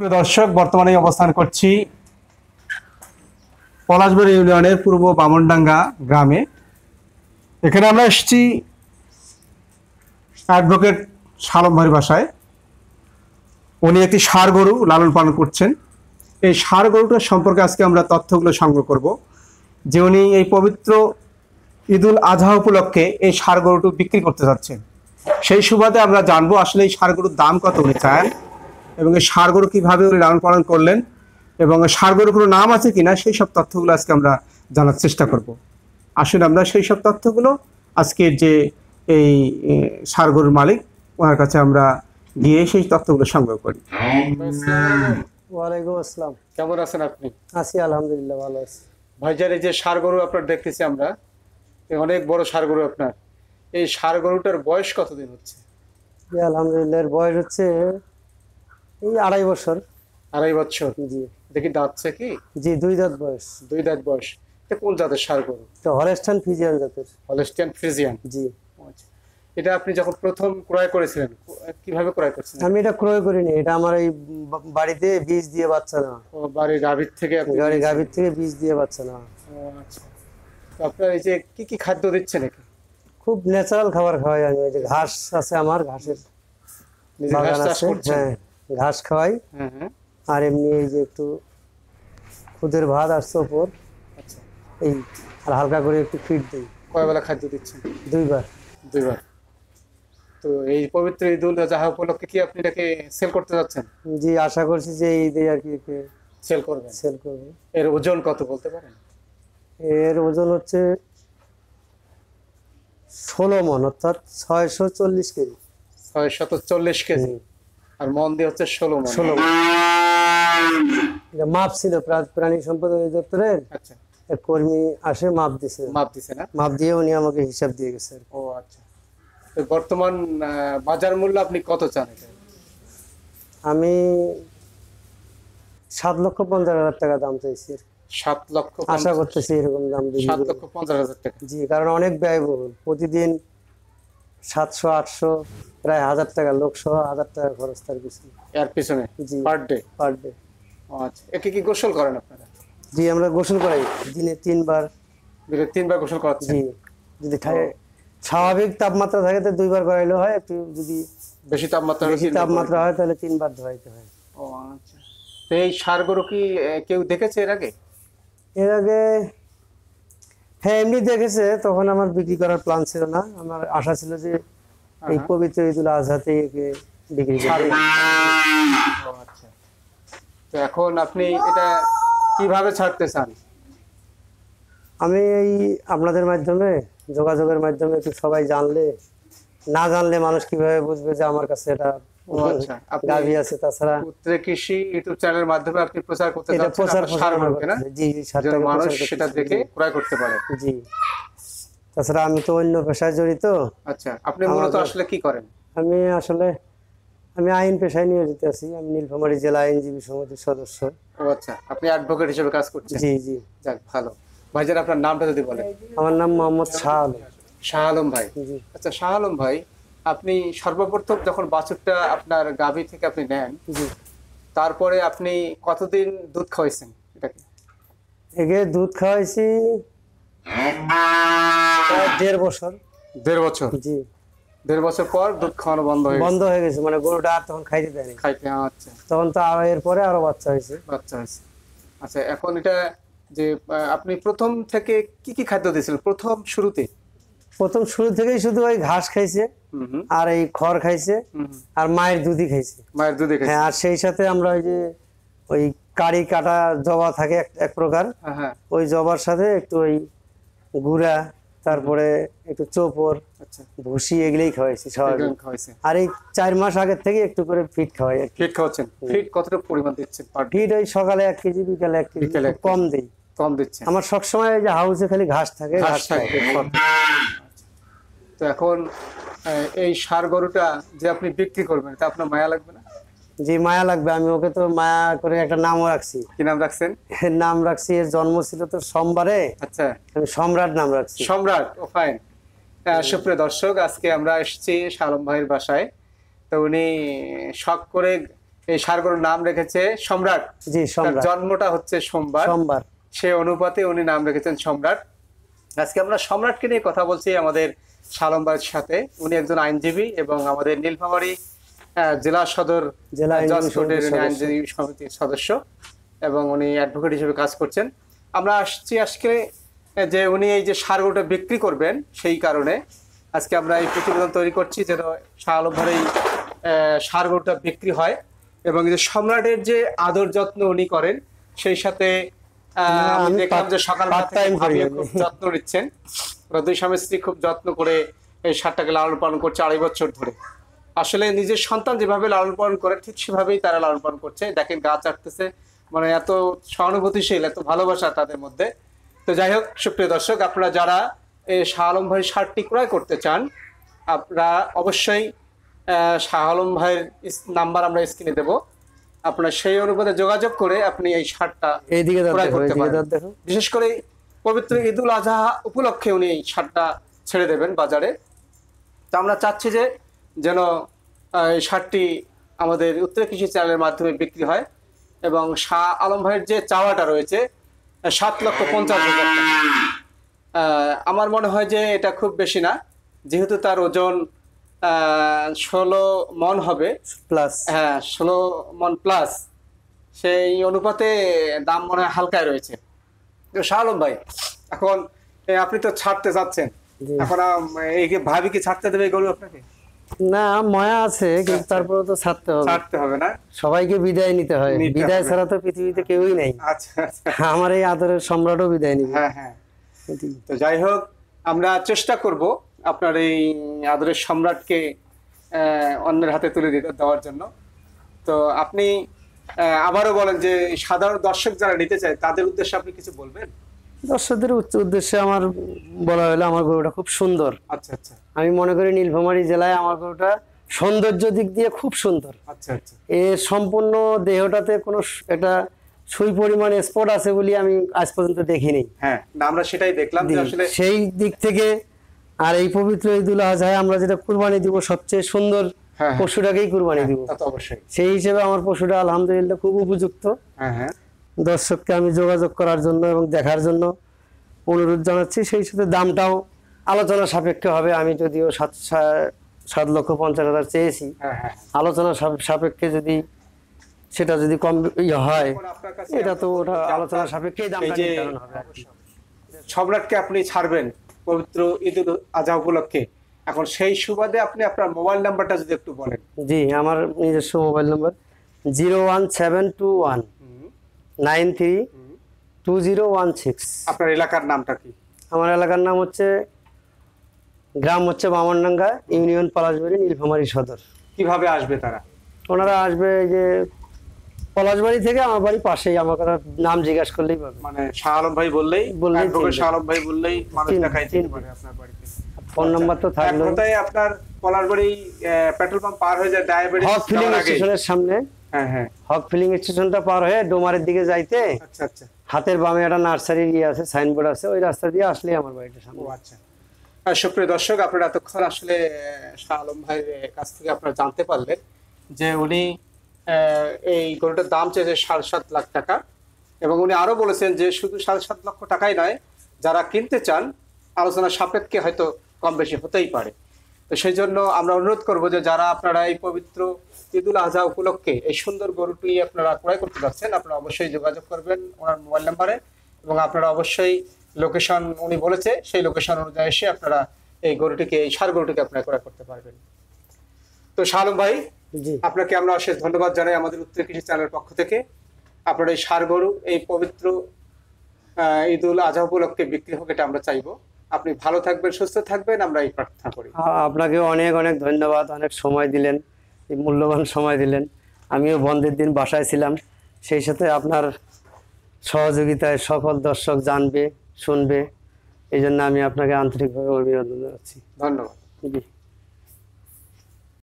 প্রিয় দর্শক, বর্তমানে অবস্থান করছি পলাশবাড়ি ইউনিয়নের পূর্ব বামনডাঙ্গা গ্রামে। এখানে আমরা এসেছি অ্যাডভোকেট সালম ভাইয়ের বাসায়। উনি একটি ষাড় গরু লালন পালন করছেন। এই ষাড় গরুটার সম্পর্কে আজকে আমরা তথ্যগুলো সংগ্রহ করব যে উনি এই পবিত্র ঈদুল আজহা উপলক্ষে এই ষাড় গরুটি বিক্রি করতে যাচ্ছেন। সেই সুবাদে আমরা জানব আসলে এই ষাড় গরুর দাম কত উনি চান। এবং এই ষাড় গরু কীভাবে উনি লালন পালন করলেন এবং ষাড় গরুর কোনো নাম আছে কিনা সেই সব তথ্যগুলো আজকে আমরা জানার চেষ্টা করব। আসলে আমরা সেই সব তথ্যগুলো আজকের যে এই এ, ষাড় গরুর মালিক ওনার কাছে আমরা গিয়ে সেই তথ্যগুলো সংগ্রহ করি। ওয়ালাইকুম আসসালাম। কেমন আছেন আপনি? আছি আলহামদুলিল্লাহ ভালো আছি। ভাইজার এই যে গরু আপনার দেখতেছি আমরা অনেক বড় ষাড় গরু আপনার। এই ষাড় গরুটার বয়স কতদিন হচ্ছে? আলহামদুলিল্লাহ এর বয়স হচ্ছে এই আড়াই বছর। আড়াই বছর? জি। দেখি দাঁতছে কি জি দুই দাঁত বয়স। দুই দাঁত বয়স। এটা কোন জাতের ষাড় গরু? তো হলেস্টান ফিজিয়ান জাতের। হলেস্টিয়ান ফ্রিজিয়ান জি। আচ্ছা। এটা আপনি যখন প্রথম ক্রয় করেছিলেন কীভাবে ক্রয় করেছিলেন? আমি এটা ক্রয় করিনি এটা আমার এই বাড়িতে বীজ দিয়ে বাচ্চা না বাড়ির গাভীর থেকে আপনি গাড়ি গাভীর থেকে বীজ দিয়ে বাচ্চা না আচ্ছা। তো আপনার এই যে কি কি খাদ্য দিচ্ছেন একে খুব ন্যাচারাল খাবার খাওয়াই আমি এই যে ঘাস আছে আমার ঘাসের বাগান আছে। হ্যাঁ। ঘাস খাওয়াই। আর এমনি এই যে একটু খুদের ভাত আসছে ওপর। আচ্ছা। এই আর হালকা করে একটু ফিট দিই। কয়বেলা খাদ্য দিচ্ছেন? দুইবার। দুইবার। তো এই পবিত্র ঈদ উল আজহা উপলক্ষে কি আপনি এটাকে সেল করতে যাচ্ছেন? জি আশা করছি যে এই দিয়ে আর কি সেল করবেন। সেল করব। এর ওজন কত বলতে পারেন? এর ওজন হচ্ছে ষোলো মন অর্থাৎ ছয়শো চল্লিশ কেজি। ছয় শত চল্লিশ কেজি। আর মন দিয়ে হচ্ছে ষোলো মন। ষোলো এটা মাপ ছিল প্রাণী সম্পদ অধিদপ্তরের। আচ্ছা। কর্মী আসে মাপ দিছে। মাপ দিছে না? মাপ দিয়ে উনি আমাকে হিসাব দিয়ে গেছে ও আচ্ছা। তো বর্তমান আহ, বাজার মূল্য আপনি কত চান আমি সাত লক্ষ পঞ্চাশ হাজার টাকা দাম চাইছি সাত লক্ষ আশা করতেছি এরকম দাম সাত লক্ষ পঞ্চাশ হাজার টাকা। জি কারণ অনেক ব্যয়বহুল। প্রতিদিন সাতশো আটশো প্রায় হাজার টাকা লোকসহ হাজার টাকা খরচ তার পিছনে এর পিছনে? জি। পার ডে পার ডে আচ্ছা। একে কি গোসল করেন আপনারা? জি আমরা গোসল করাই। দিনে তিনবার। দিনে তিনবার গোসল করাচ্ছেন? জি। যদি স্বাভাবিক তাপমাত্রা থাকে তো দুইবার করাইলে হয় একটু যদি বেশি তাপমাত্রা বেশি তাপমাত্রা হয়। তাহলে তিনবার ধোয়াইতে হয়। ও আচ্ছা। তো এই সার গরু কি কেউ দেখেছে এর আগে? এর আগে হ্যাঁ এমনি দেখেছে তখন আমার বিক্রি করার প্ল্যান ছিল না। আমার আশা ছিল যে এই পবিত্র ঈদুল আজহাতে একে বিক্রি করবে আচ্ছা। তো এখন আপনি এটা কীভাবে ছাড়তে চান? আমি এই আপনাদের মাধ্যমে যোগাযোগের মাধ্যমে একটু সবাই জানলে না জানলে মানুষ কীভাবে বুঝবে যে আমার কাছে এটা ও আচ্ছা আপনি আছে তাছাড়া উত্তরে কৃষি ইউটিউব চ্যানেলের মাধ্যমে আপনি প্রচার করতে যাচ্ছেন প্রচার প্রচার গরুকে না? জি জি যেন মানুষ সেটা দেখে ক্রয় করতে পারে। জি। তাছাড়া আমি তো অন্য পেশায় জড়িত। আচ্ছা আপনি মূলত আসলে কি করেন? আমি আসলে আমি আইন পেশায় নিয়োজিত আছি আমি নীলফামারী জেলা আইনজীবী সমিতির সদস্য। ও আচ্ছা আপনি অ্যাডভোকেট হিসেবে কাজ করছেন? জি জি। যাক ভালো। ভাইজান আপনার নামটা যদি বলেন। আমার নাম মোহাম্মদ শাহ আলম। শাহ আলম ভাই। আচ্ছা শাহ আলম ভাই আপনি সর্বপ্রথম যখন বাছুরটা আপনার গাভী থেকে আপনি নেন তারপরে আপনি কতদিন দুধ খাওয়াইছেন এটাকে? একে দুধ খাওয়াইছি দেড় বছর। দেড় বছর? জি। দেড় বছর পর দুধ খাওয়ানো বন্ধ হয়ে বন্ধ হয়ে গেছে মানে গরুটা আর তখন খাইতে দেয়নি। খাইতে আচ্ছা। তখন তো আরও এরপরে আরও বাচ্চা হয়েছে। বাচ্চা হয়েছে। আচ্ছা এখন এটা যে আপনি প্রথম থেকে কি কি খাদ্য দিয়েছিলেন? প্রথম শুরুতে? প্রথম শুরু থেকেই শুধু ওই ঘাস খাইছে। আর এই খড় খাইছে। আর মায়ের দুধই খাইছে। মায়ের দুধে খাইছে। হ্যাঁ আর সেই সাথে আমরা ওই যে ওই কারি কাটা জবা থাকে এক- প্রকার হ্যাঁ হ্যাঁ। ওই জবার সাথে একটু ওই গুড়া তারপরে একটু চোপড় আচ্ছা। ভুসি এগুলোই খাওয়াইছি খাওয়াইছে আর এই চার মাস আগের থেকে একটু করে ফিট খাওয়াই ফিট খাওয়াচ্ছেন। ফিট কতটুকু পরিমাণ দিচ্ছেন ফিট ওই সকালে এক কেজি বিকালে এক কেজি কম দিই। কম দিচ্ছে আমার সবসময় ওই যে হাউসে খালি ঘাস থাকে ঘাস থাকে, তো এখন এই সার গরুটা যে আপনি বিক্রি করবেন তা আপনার মায়া লাগবে না? যে মায়া লাগবে। আমি ওকে তো মায়া করে একটা নামও রাখছি। কি নাম রাখছেন? নাম রাখছি এর জন্ম ছিল তো সোমবারে। আচ্ছা। আমি সম্রাট নাম রাখছি। সম্রাট ও ফাইন সুপ্রিয় দর্শক আজকে আমরা এসেছি শালম ভাইয়ের বাসায়। তো উনি শখ করে এই ষাড় গরুর নাম রেখেছে সম্রাট। জি সম্রাট। জন্মটা হচ্ছে সোমবার। সোমবার। সে অনুপাতে উনি নাম রেখেছেন সম্রাট। আজকে আমরা সম্রাটকে নিয়ে কথা বলছি আমাদের সালমবাইয়ের সাথে উনি একজন আইনজীবী এবং আমাদের নীলফামারী জেলা সদর জেলা আইনজীবী সমিতির সদস্য। এবং উনি অ্যাডভোকেট হিসেবে কাজ করছেন আমরা আসছি আজকে যে উনি এই যে সারগুলোটা বিক্রি করবেন সেই কারণে আজকে আমরা এই প্রতিবেদন তৈরি করছি যেন শাহ ভাইয়ের এই সারগুলোটা বিক্রি হয় এবং যে সম্রাটের যে আদর যত্ন উনি করেন সেই সাথে আহ, আমি দেখলাম যে। খুব যত্ন নিচ্ছেন ওরা দুই স্বামী স্ত্রী খুব যত্ন করে এই সারটাকে লালন পালন করছে আড়াই বছর ধরে। আসলে নিজের সন্তান যেভাবে লালন পালন করে ঠিক সেভাবেই তারা লালন পালন করছে। দেখেন গা চাটতেছে মানে এত সহানুভূতিশীল এত ভালোবাসা তাদের মধ্যে। তো যাই হোক সুপ্রিয় দর্শক আপনারা যারা এই শাহ আলম ভাইয়ের সারটি ক্রয় করতে চান আপনারা অবশ্যই শাহ আলম ভাইয়ের নাম্বার আমরা স্ক্রিনে দেব। আপনার সেই অনুপাতে যোগাযোগ করে আপনি এই সারটা এইদিকে ক্রয় করতে পারেন। বিশেষ করে পবিত্র ঈদুল আজহা উপলক্ষে উনি এই শার্টটা ছেড়ে দেবেন বাজারে। তো আমরা চাচ্ছি যে যেন এই শার্টটি আমাদের উত্তর কৃষি চ্যানেলের মাধ্যমে বিক্রি হয় এবং শাহ আলম ভাইয়ের যে চাওয়াটা রয়েছে সাত লক্ষ পঞ্চাশ হাজার টাকা। আমার মনে হয় যে এটা খুব বেশি না যেহেতু তার ওজন ষোলো মন হবে। প্লাস। হ্যাঁ ষোলো মন প্লাস। সেই অনুপাতে দাম মনে হয় হালকায় রয়েছে। শাহ আলম ভাই এখন আপনি তো ছাড়তে যাচ্ছেন। জি। এখন এই ভাবি কি ছাড়তে দেবে গরু আপনাকে? না ময়া আছে কিন্তু তারপরে তো ছাড়তে হবে। ছাড়তে হবে না? সবাইকে বিদায় নিতে হয়। বিদায় ছাড়া তো পৃথিবীতে কেউই নেই। আচ্ছা আচ্ছা। আমার এই আদরের সম্রাটও বিদায় নিবে। হ্যাঁ হ্যাঁ। তো যাই হোক আমরা চেষ্টা করব আপনার এই আদরের সম্রাটকে অন্যের হাতে তুলে দিতে দেওয়ার জন্য। তো আপনি আবারও বলেন যে সাধারণ দর্শক যারা নিতে চায় তাদের উদ্দেশ্যে আপনি কিছু বলবেন? দর্শকদের উচ্চ- উদ্দেশ্যে আমার বলা হলো আমার গরুটা খুব সুন্দর। আচ্ছা আচ্ছা। আমি মনে করি নীলফামারী জেলায় আমার গরুটা সৌন্দর্য দিক দিয়ে খুব সুন্দর। আচ্ছা আচ্ছা। এর সম্পূর্ণ দেহটাতে কোনো একটা সুই পরিমাণ স্পট আছে বলে আমি আজ পর্যন্ত দেখিনি। হ্যাঁ না আমরা সেটাই দেখলাম যে আসলে সেই দিক থেকে আর এই পবিত্র ঈদুল আজহায় আমরা যেটা কুরবানি দিব সবচেয়ে সুন্দর। পশুটাকেই কুরবানি দিব। অবশ্যই। সেই হিসেবে আমার পশুটা আলহামদুলিল্লাহ খুব উপযুক্ত। হ্যাঁ হ্যাঁ। দর্শককে আমি যোগাযোগ করার জন্য এবং দেখার জন্য অনুরোধ জানাচ্ছি। সেই সাথে দামটাও আলোচনা সাপেক্ষে হবে। আমি যদিও সাত সাত লক্ষ পঞ্চাশ হাজার চেয়েছি। হ্যাঁ হ্যাঁ। আলোচনা সাপেক্ষে যদি সেটা যদি কম ইয়ে হয় এটা তো ওটা আলোচনা দামটা নির্ধারণ হবে সম্রাটকে আপনি ছাড়বেন পবিত্র ঈদ উল আজহা উপলক্ষে। এখন সেই সুবাদে আপনি আপনার মোবাইল নাম্বারটা যদি একটু বলেন। জি আমার নিজস্ব mobile number. Zero one seven two one nine three two zero one six. আপনার এলাকার নামটা কি? আমার এলাকার নাম হচ্ছে গ্রাম হচ্ছে বামনডাঙ্গা ইউনিয়ন পলাশবাড়ি নীলফামারী সদর। কীভাবে আসবে তারা? ওনারা আসবে যে পলাশবাড়ি থেকে আমার বাড়ি পাশেই আমার কথা নাম জিজ্ঞাসা করলেই পাবে মানে শাহ আলম ভাই বললেই বললেই শাহ আলম ভাই বললেই মানুষ দেখাই চিনবে। পারে আপনার বাড়িতে। ফোন নাম্বার তো থাকল। কথায় আপনার পলারবাড়ি পেট্রোল পাম্প পার হয়ে যায় ডায়াবেটিস হক ফিলিং স্টেশনের সামনে। হ্যাঁ হ্ঁ হক ফিলিং স্টেশনটা পার হয়ে ডোমারের দিকে যাইতে আচ্ছা আচ্ছা। হাতের বামে একটা নার্সারি ইয়ে আছে সাইনবোর্ড আছে ওই রাস্তা দিয়ে আসলেই আমার বাড়িটা সামনে। আচ্ছা। সুপ্রিয় দর্শক আপনারা এতক্ষণ আসলে শাহ আলম ভাইয়ের কাছ থেকে আপনারা জানতে পারলেন যে উনি এই গরুটার দাম চেয়েছে সাড়ে সাত লাখ টাকা এবং উনি আরও বলেছেন যে শুধু সাড়ে সাত লক্ষ টাকাই নয় যারা কিনতে চান আলোচনা সাপেক্ষে হয়তো কম বেশি হতেই পারে। তো সেই জন্য আমরা অনুরোধ করব যে যারা আপনারা এই পবিত্র ঈদুল আজহা উপলক্ষে এই সুন্দর গরুটি আপনারা ক্রয় করতে যাচ্ছেন আপনারা অবশ্যই যোগাযোগ করবেন ওনার মোবাইল নাম্বারে এবং আপনারা অবশ্যই লোকেশন উনি বলেছে সেই লোকেশন অনুযায়ী এসে আপনারা এই গরুটিকে এই সার গরুটিকে আপনারা ক্রয় করতে পারবেন। তো শালম ভাই আপনাকে আমরা অশেষ ধন্যবাদ জানাই আমাদের উত্তর কৃষি চ্যানেলের পক্ষ থেকে। আপনার এই সার গরু এই পবিত্র আহ, ঈদুল আজহা উপলক্ষে বিক্রি হোক এটা আমরা চাইব। আপনি ভালো থাকবেন সুস্থ থাকবেন আমরা এই প্রার্থনা করি। আপনাকে অনেক অনেক ধন্যবাদ অনেক সময় দিলেন এই মূল্যবান সময় দিলেন। আমিও বন্ধের দিন বাসায় ছিলাম সেই সাথে আপনার সহযোগিতায় সকল দর্শক জানবে শুনবে এই জন্য আমি আপনাকে আন্তরিকভাবে অভিনন্দন জানাচ্ছি। ধন্যবাদ। জি।